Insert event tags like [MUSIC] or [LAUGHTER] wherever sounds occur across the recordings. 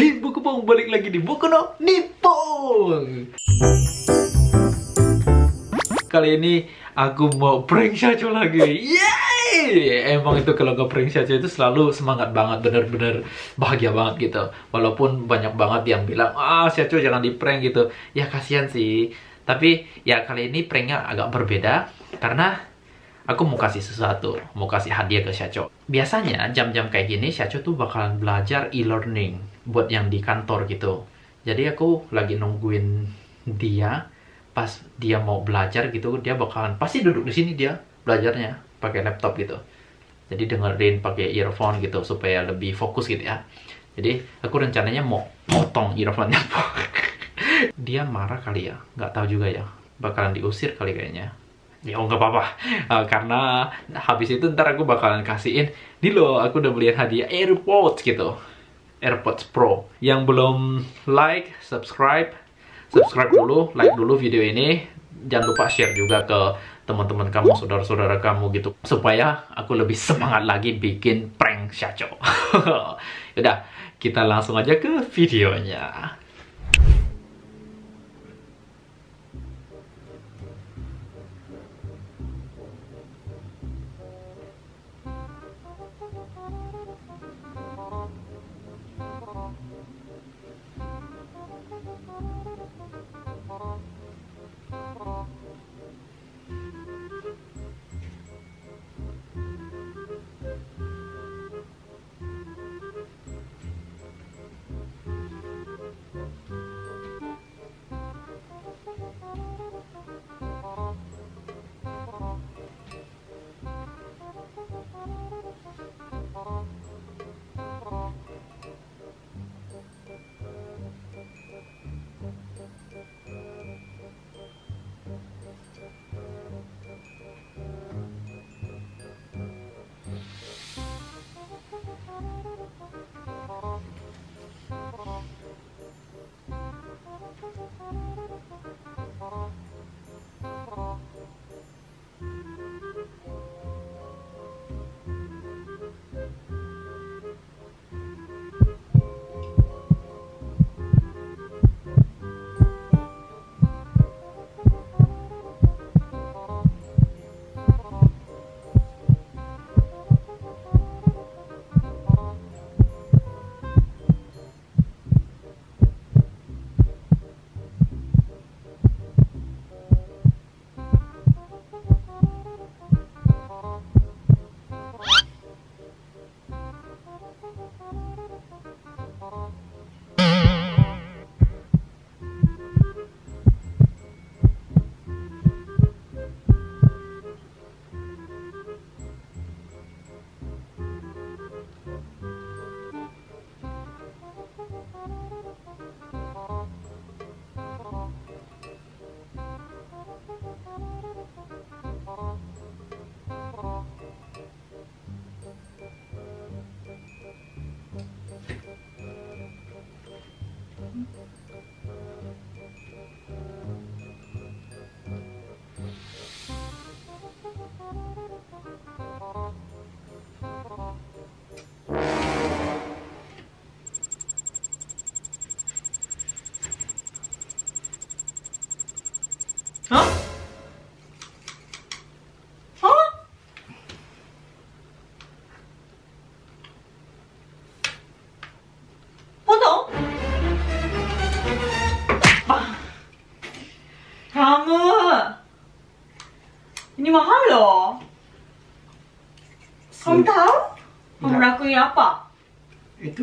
Hei buku pong balik lagi di buku no Nippon. Kali ini aku mau prank Syacho lagi. Yeay! Emang itu kalau nge prank Syacho itu selalu semangat banget Bener-bener bahagia banget gitu. Walaupun banyak banget yang bilang Ah Syacho jangan di prank gitu. Ya kasihan sih. Tapi ya kali ini pranknya agak berbeda Karena aku mau kasih sesuatu, mau kasih hadiah ke Syacho. Biasanya jam-jam kayak gini Syacho tuh bakalan belajar e-learning buat yang di kantor gitu. Jadi aku lagi nungguin dia pas dia mau belajar gitu, dia bakalan pasti duduk di sini dia belajarnya pakai laptop gitu. Jadi dengerin pakai earphone gitu supaya lebih fokus gitu ya. Jadi aku rencananya mau potong earphone-nya. [LAUGHS] dia marah kali ya, nggak tahu juga ya. Bakalan diusir kali kayaknya ya oh nggak apa-apa uh, [LAUGHS] karena habis itu ntar aku bakalan kasihin di lo aku udah beliin hadiah AirPods gitu AirPods Pro. Yang belum like subscribe subscribe dulu like dulu video ini. Jangan lupa share juga ke teman-teman kamu saudara-saudara kamu gitu. Supaya aku lebih semangat lagi bikin prank Syacho [LAUGHS] udah kita langsung aja ke videonya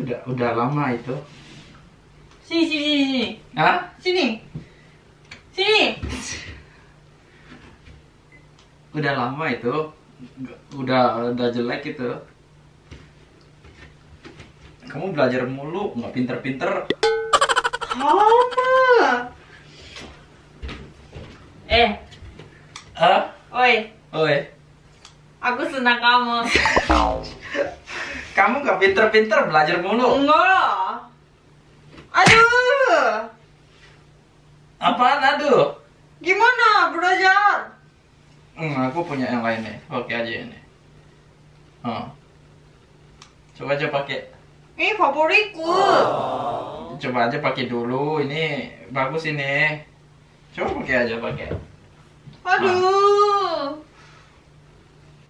udah udah lama itu. Sini, sini, sini, sini. Hah? Sini. Sini. Udah lama itu. Udah udah jelek itu. Kamu belajar mulu nggak pinter-pinter. Kamu Eh, ah oi. Oi. Aku senang kamu [LAUGHS] kamu nggak pinter-pinter belajar mulu Enggak Aduh apaan aduh Gimana belajar? hmm, aku punya yang lain nih oke aja ini oh. coba coba pakai Ini favoritku. coba aja pakai dulu. Ini bagus ini. Coba pakai aja pakai. Aduh.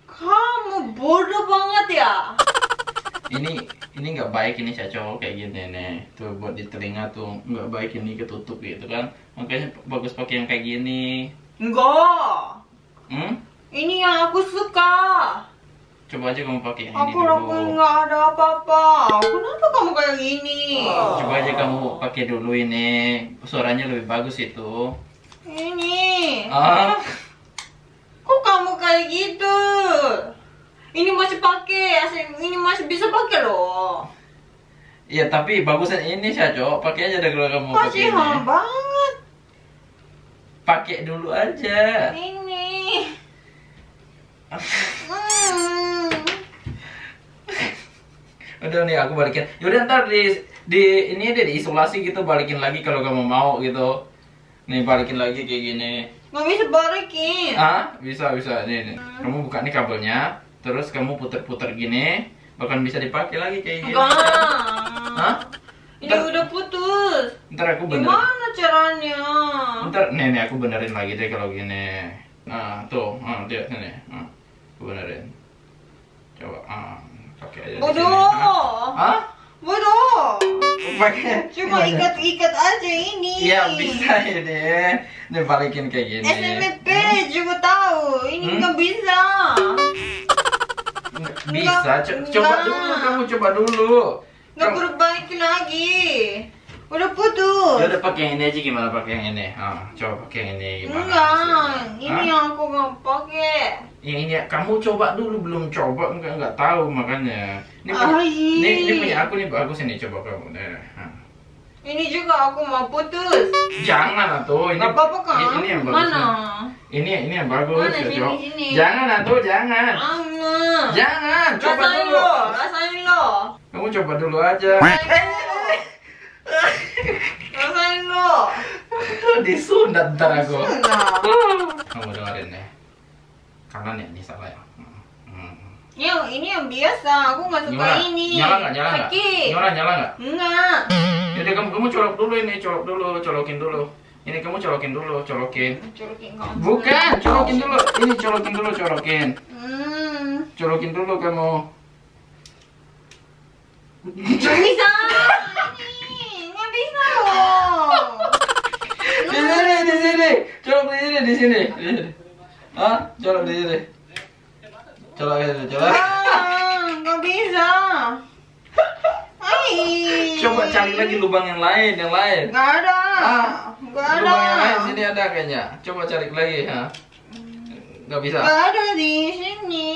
Kamu bodoh banget ya. Ini ini nggak baik ini saya cowok kayak gini nih. Tuh buat di telinga tuh nggak baik ini ketutup gitu kan. Makanya bagus pakai yang kayak gini. Enggak. Hmm? Ini yang aku suka. Coba aja kamu pakai yang ini Aku aku dulu. nggak ada apa-apa. Kenapa kamu kayak gini? Coba aja kamu pakai dulu ini. Suaranya lebih bagus itu. Ini. Ah, Kok kamu kayak gitu? Ini masih pakai, ini masih bisa pakai loh. Iya tapi bagusan ini saya cowok pakai aja deh kalau kamu pakai Masih ini. banget. Pakai dulu aja. Ini. Hmm. Udah nih aku balikin. Yaudah ntar di di ini deh diisolasi gitu balikin lagi kalau kamu mau gitu. Nih balikin lagi kayak gini. Nggak bisa balikin. Ah bisa bisa nih, nih. Kamu buka nih kabelnya, terus kamu puter-puter gini, bahkan bisa dipakai lagi kayak gini. Enggak. Hah? Ini udah putus. Ntar aku bener. Gimana caranya? Ntar nih nih aku benerin lagi deh kalau gini. Nah tuh, ah, lihat sini. Ah, aku benerin. Coba, ah, pakai aja. Bodoh. Hah? Bodoh. Pakai. Cuma ikat-ikat aja ini. Iya bisa ini. Nih balikin kayak gini. SMP juga tahu. Ini Hmm? nggak bisa. Bisa. Enggak, Co- coba dulu, kamu coba dulu. Nggak perbaiki lagi. Udah putus. Ya udah pakai yang ini aja gimana pakai yang ini? Ah, coba pakai yang ini gimana? Enggak, ini yang aku nggak pakai. Yang ini kamu coba dulu belum coba enggak enggak tahu makanya. Ini Ah, punya, iya. ini, ini punya aku nih bagus ini coba kamu. Ah. Ini juga aku mau putus. Jangan atuh ini. Gak apa-apa kan? Ini, ini yang bagus. Mana? Ini ini yang bagus Mana? ya, Sini, sini. Jangan atuh, jangan. Ana. Jangan, coba Rasain dulu. lo, rasain lo. Kamu coba dulu aja. Rasain lo. Disunat ntar aku. Kamu dengerin deh. Kanan ya, ini salah ya. Yang ini yang biasa, aku nggak suka Gimana? ini. Nyala nggak? Nyala nggak? Sakit. Nyala nyala nggak? Enggak. Jadi kamu kamu colok dulu ini, colok dulu, colokin dulu. Ini kamu colokin dulu, colokin. Colokin kamu. Bukan, colokin dulu. Ini colokin dulu, colokin. Hmm. Colokin dulu kamu. Nggak bisa. Ini nggak bisa loh. Di sini, di sini. Colok di sini, di sini. Hah? Colok di sini. Colok sini, colok. Ah, nggak bisa. Hai. Coba cari lagi lubang yang lain, yang lain. Nggak ada. Ah, Nggak ada. Lubang yang lain sini ada kayaknya. Coba cari lagi, ha. Nggak bisa. Nggak ada di sini.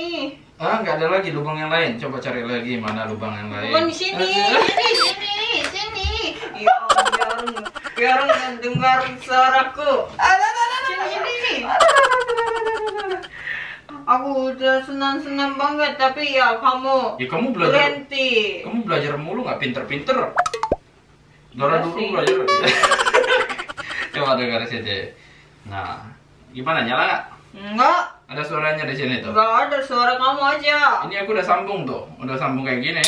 Ah, nggak ada lagi lubang yang lain. Coba cari lagi mana lubang yang lain. Bukan di sini, Ah, sini, sini, sini. Ya biar dengar suaraku. Ada, ada, ada, Sini, sini. Aku udah senang-senang banget, tapi ya kamu Ya kamu belajar, berhenti. kamu belajar mulu nggak pinter-pinter. Dora Iya dulu belajar. [LAUGHS] Coba dengar sini. Nah, gimana nyala nggak? Enggak, Ada suaranya di sini tuh. enggak ada suara kamu aja. Ini aku udah sambung tuh, udah sambung kayak gini.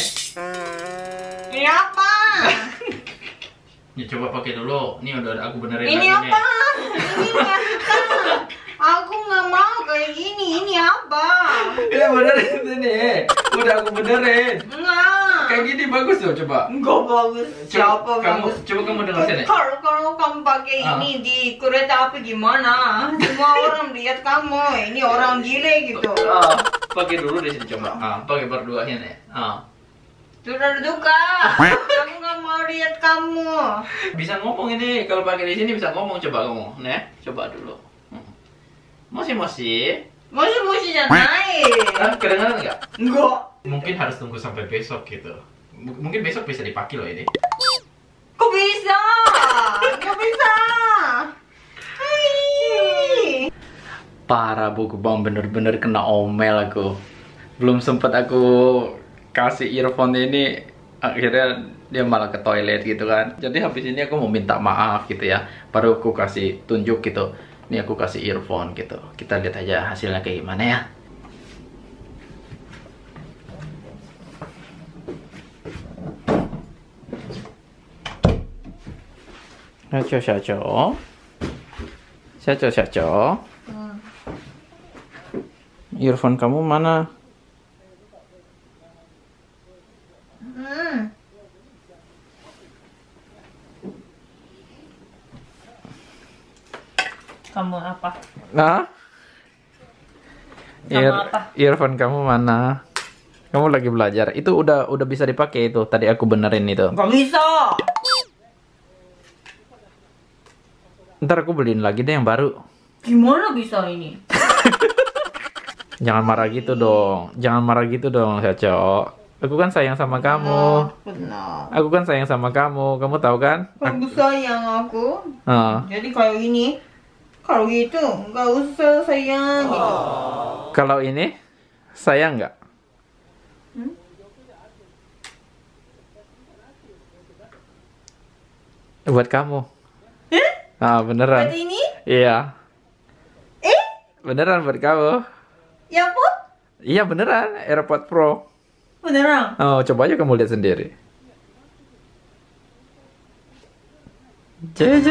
Ini apa? [LAUGHS] Ya coba pakai dulu. Ini udah aku benerin Ini apa? Ini suka. [LAUGHS] Aku nggak mau kayak gini. Ini apa? Ya benerin sini. Udah aku benerin. Enggak. Kayak gini bagus tuh coba. Enggak bagus. Siapa Coba kamu bagus? coba kamu dengar sini. Kalau kalau kamu pakai Ah. ini di kereta api gimana? Semua [LAUGHS] orang lihat kamu. Ini orang gile gitu. Ah, pakai dulu di sini coba. Ah, pakai berdua sini. Ah. Sudah duka. [LAUGHS] kamu nggak mau lihat kamu. Bisa ngomong ini kalau pakai di sini bisa ngomong coba kamu. Nih, coba dulu. Hmm. Mosi mosi. Masih masih naik. Ah, kedengaran nggak? Enggak. Mungkin harus tunggu sampai besok gitu. M- Mungkin besok bisa dipakai loh ini. Kok bisa? Kok bisa? Hai. Parah buku bang bener-bener kena omel aku. Belum sempat aku kasih earphone ini akhirnya dia malah ke toilet gitu kan. Jadi habis ini aku mau minta maaf gitu ya. Baru aku kasih tunjuk gitu. Ini aku kasih earphone gitu. Kita lihat aja hasilnya kayak gimana ya. Syaco. Syaco, Syaco. Hmm. Earphone kamu mana? Hmm. Kamu apa? Nah? Kamu Ear- apa? earphone kamu mana? Kamu lagi belajar. Itu udah udah bisa dipakai itu. Tadi aku benerin itu. Gak bisa. Ntar aku beliin lagi deh yang baru. Gimana bisa ini? [LAUGHS] Jangan marah gitu dong. Jangan marah gitu dong, Syaco. Aku kan sayang sama kamu. Benar. Aku kan sayang sama kamu. Kamu tahu kan? Kamu sayang aku. Ah. Jadi kalau ini, kalau gitu nggak usah sayang. Kalau ini sayang nggak? Hmm? Buat kamu. Eh? Ah, beneran. Buat ini? Iya. Eh? Beneran buat kamu. Ya pun? Iya beneran, AirPod Pro. Beneran. Oh, coba aja kamu lihat sendiri. Jeng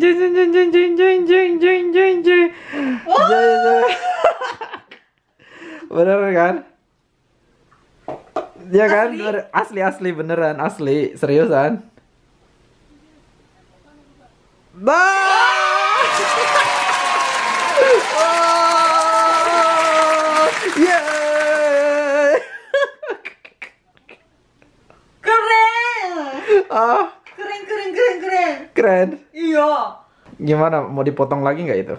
jeng jeng jeng jeng jeng jeng jeng jeng jeng jeng jeng. Wah. Jeng, jeng. Bener kan? Iya kan? Asli? Asli asli beneran asli seriusan. Bah! [LAUGHS] Yeay! Keren. Ah, keren. Iya. Gimana? Mau dipotong lagi nggak itu?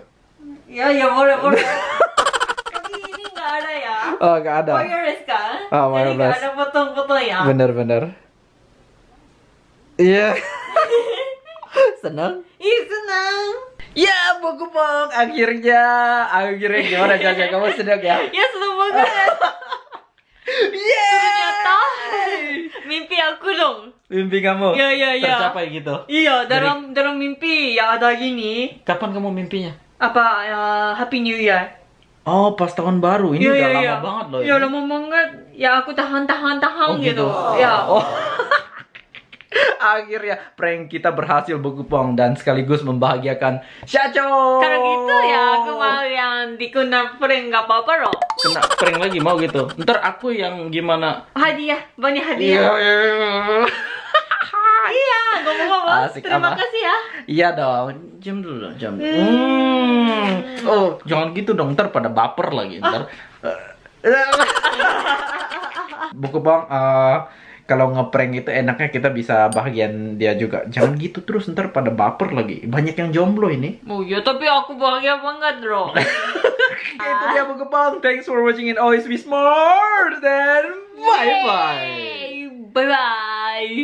Ya ya boleh boleh. [LAUGHS] Tapi ini nggak ada ya. Oh, nggak ada. Wireless kan? Ah, Jadi nggak wireless. ada potong-potong ya. Bener-bener. Iya. [LAUGHS] Senang? Ih senang. Ya, buku pong. Akhirnya, akhirnya gimana Caca? Kamu senang ya? [LAUGHS] Ya senang banget. Yeay! Ternyata mimpi aku dong. Mimpi kamu Iya, iya, iya. tercapai gitu. Iya dalam dalam mimpi ya ada gini. Kapan kamu mimpinya? Apa ya, Happy New Year? Oh, pas tahun baru. Ini Iya, udah iya, lama iya. banget loh. Iya ini. lama banget. Ya aku tahan tahan tahan Oh, gitu. gitu. Ya. Oh. [LAUGHS] [LAUGHS] Akhirnya prank kita berhasil buku pong dan sekaligus membahagiakan Syaco. Kalau gitu ya aku mau yang dikena prank nggak apa-apa loh. Kena prank lagi mau gitu. Ntar aku yang gimana? Hadiah, banyak Iya, hadiah. iya, iya. Iya, [LAUGHS] ngomong-ngomong. Asik Terima kasih ya. Iya dong, jam dulu dong, jam. Hmm. Oh, jangan gitu dong, ntar pada baper lagi, ntar. [LAUGHS] Buku bang, eh, kalau ngeprank itu enaknya kita bisa bahagian dia juga. Jangan gitu terus, ntar pada baper lagi. Banyak yang jomblo ini. Oh ya, tapi aku bahagia banget loh. [LAUGHS] Itu dia buku bang. Thanks for watching and always be smart. Dan bye bye. Bye bye.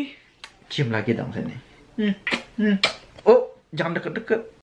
Cium lagi dong sini. Hmm, hmm. Oh, jangan deket-deket.